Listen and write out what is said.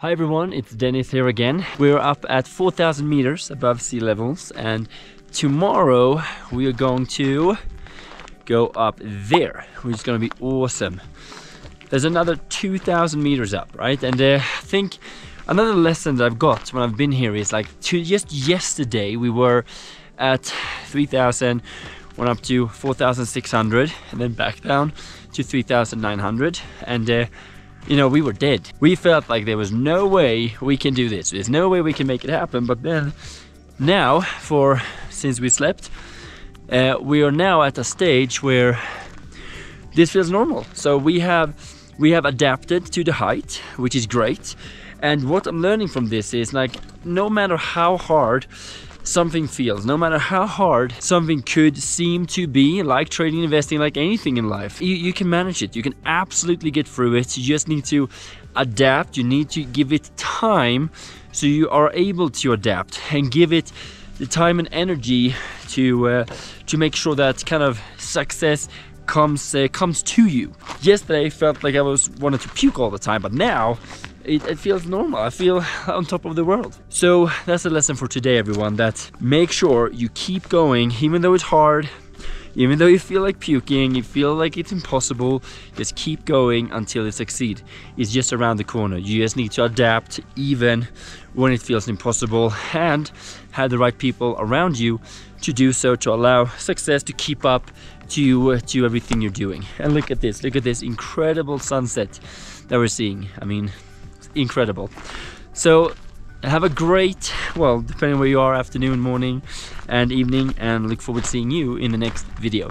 Hi everyone, it's Dennis here again. We're up at 4,000 meters above sea levels and tomorrow we are going to go up there, which is going to be awesome. There's another 2,000 meters up, right? And uh, I think another lesson that I've got when I've been here is like to just yesterday we were at 3,000, went up to 4,600 and then back down to 3,900 and uh, you know, we were dead. We felt like there was no way we can do this. There's no way we can make it happen. But then now, for since we slept, uh, we are now at a stage where this feels normal. So we have we have adapted to the height, which is great. And what I'm learning from this is like, no matter how hard something feels, no matter how hard something could seem to be, like trading, investing, like anything in life, you, you can manage it. You can absolutely get through it. You just need to adapt. You need to give it time so you are able to adapt and give it the time and energy to uh, to make sure that kind of success comes uh, comes to you. Yesterday I felt like I was wanted to puke all the time, but now it, it, feels normal. I feel on top of the world. So that's the lesson for today, everyone, that make sure you keep going, even though it's hard, even though you feel like puking, you feel like it's impossible, just keep going until you succeed. It's just around the corner. You just need to adapt even when it feels impossible and have the right people around you to do so to allow success to keep up to, to everything you're doing. And look at this, look at this incredible sunset that we're seeing. I mean, incredible. So have a great, well, depending where you are, afternoon, morning, and evening, and look forward to seeing you in the next video.